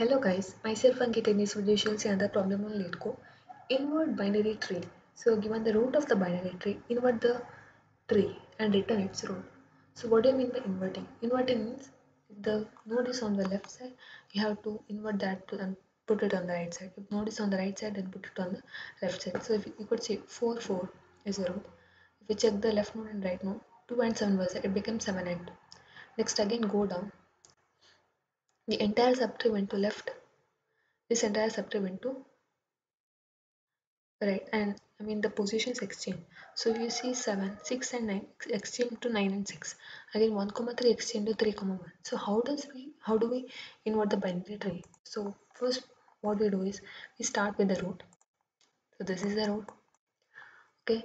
Hello guys, myself Ankit in this video see another problem on LeetCode. Invert binary tree. So given the root of the binary tree, invert the tree and return its root. So what do you mean by inverting? Inverting means if the node is on the left side, you have to invert that to, and put it on the right side. If node is on the right side, then put it on the left side. So if you, could say 4, 4 is a root. If you check the left node and right node, 2 and 7 was it becomes 7 and Next again go down the entire subtree went to left this entire subtree went to right and I mean the positions exchange. So you see 7 6 and 9 exchange to 9 and 6 again 1 comma 3 exchange to 3 comma 1 so how does we how do we invert the binary tree so first what we do is we start with the root. So this is the root. Okay.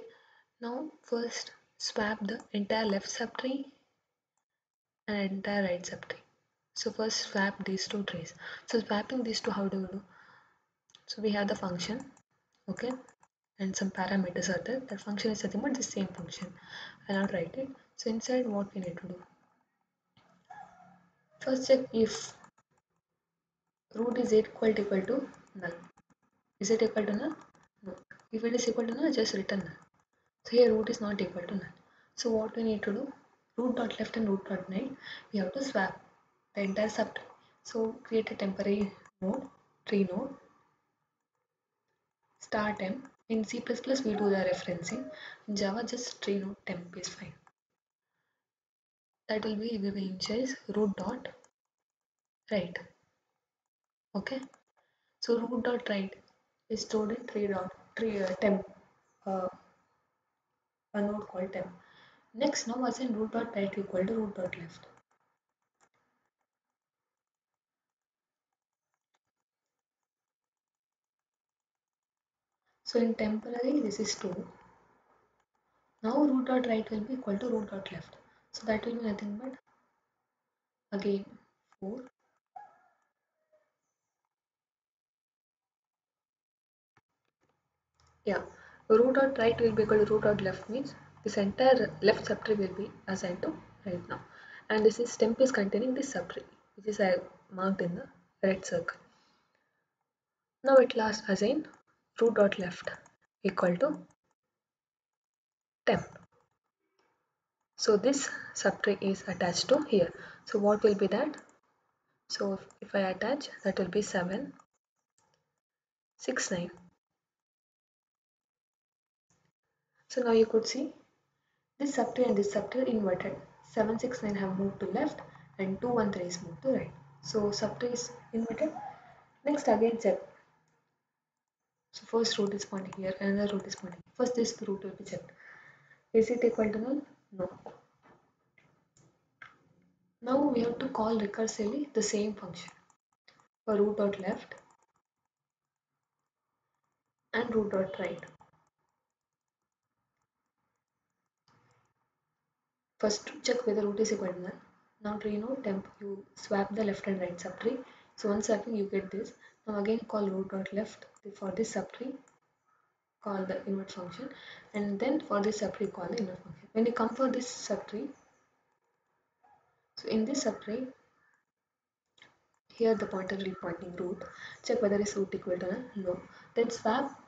Now first swap the entire left subtree and entire right subtree so first swap these two trees so swapping these two how do we do? So we have the function okay? And some parameters are there. That function is nothing but the same function. And i'll write it. So inside what we need to do? First check if root is equal to equal to null is it equal to null no. If it is equal to null just return null so here root is not equal to null so what we need to do? Root dot left and root dot right. We have to swap the entire subtree. So create a temporary node, tree node, start temp. In C++ we do the referencing. In Java just tree node temp is fine. That will be we will root dot right. Okay. So root dot right is stored in tree dot tree uh, temp uh, a node called temp. Next now assign root dot right equal to root dot left. So in temporary this is 2. Now root dot right will be equal to root dot left. So that will be nothing but again 4 yeah root dot right will be equal to root dot left means this entire left subtree will be assigned to right now and this is temp is containing this subtree which is I marked in the red circle now at last assign root dot left equal to temp so this subtree is attached to here. So what will be that? So if, I attach that will be 7 6 9 so now you could see this subtree and this subtree inverted. 7 6 9 have moved to left and 2 1 3 is moved to right. So subtree is inverted. Next again check so first root is pointing here another root is pointing first this root will be checked. Is it equal to null? No. Now we have to call recursively the same function. For root dot left and root dot right. First check whether root is equal to null. Now tree node temp you swap the left and right subtree so once swapping you get this now again call root dot left for this subtree call the invert function and then for this subtree call the invert function. When you come for this subtree so in this subtree here the pointer will pointing root. Check whether is root equal to no. Then swap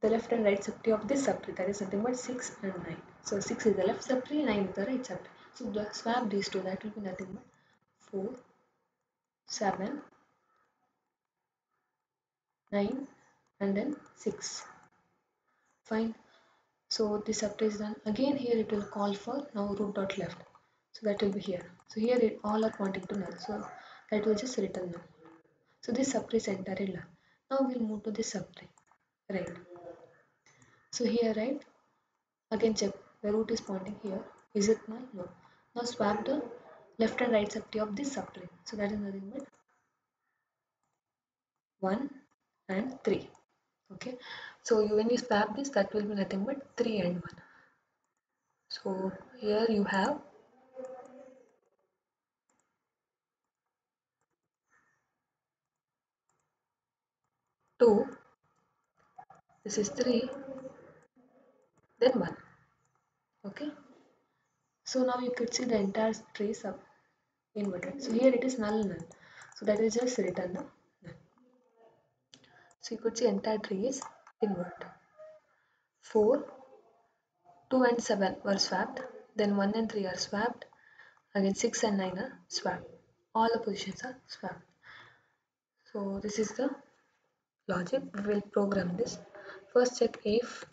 the left and right subtree of this subtree that is nothing but 6 and 9 so 6 is the left subtree 9 is the right subtree. So the swap these two that will be nothing but 4 7 9 and then 6 fine. So this subtree is done. Again here it will call for now root dot left. So that will be here. So here it all are pointing to null. So that will just return null. So this subtree is entirely null. Now we'll move to this subtree right. So here right. Again check. The root is pointing here. Is it null? No. Now swap the left and right subtree of this subtree so that is nothing but 1 and 3 okay. So you, when you swap this that will be nothing but 3 and 1 so here you have two. This is 3 then 1 okay. So now you could see the entire tree sub inverted so here it is null null So that is just return the null. So you could see entire tree is invert. 4, 2 and 7 were swapped, then 1 and 3 are swapped, again 6 and 9 are swapped. All the positions are swapped. So this is the logic, we will program this. First check if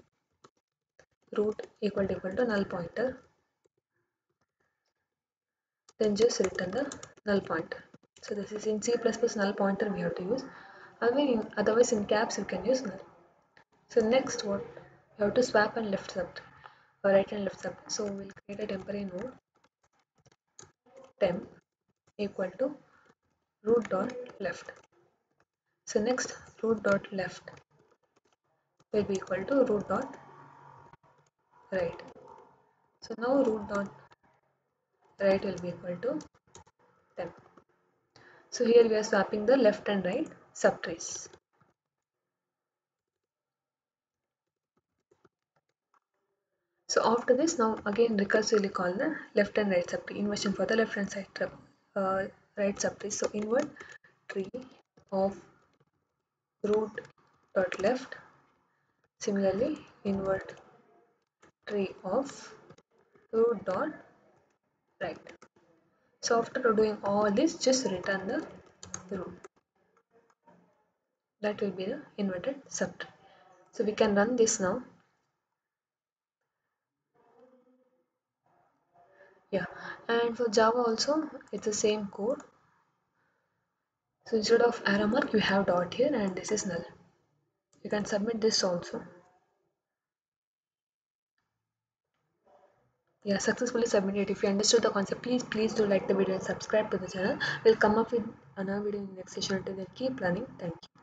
root equal to equal to null pointer, then just return the null pointer. So this is in C++ null pointer we have to use. Otherwise in caps you can use null. So next what? You have to swap and left sub or right and left sub. So we'll create a temporary node temp equal to root dot left. So next root dot left will be equal to root dot right. So now root dot right will be equal to temp. So here we are swapping the left and right subtrees. So after this now again recursively call the left and right subtree inversion for the left hand side uh, right subtree. So invert tree of root dot left similarly invert tree of root dot right. So after doing all this just return the root. That will be the inverted subtree. So we can run this now. Yeah, and for Java also it's the same code. So instead of arrow mark you have dot here and this is null. You can submit this also. Yeah successfully submitted. If you understood the concept please please do like the video and subscribe to the channel. We'll come up with another video in the next session. Until then keep learning. Thank you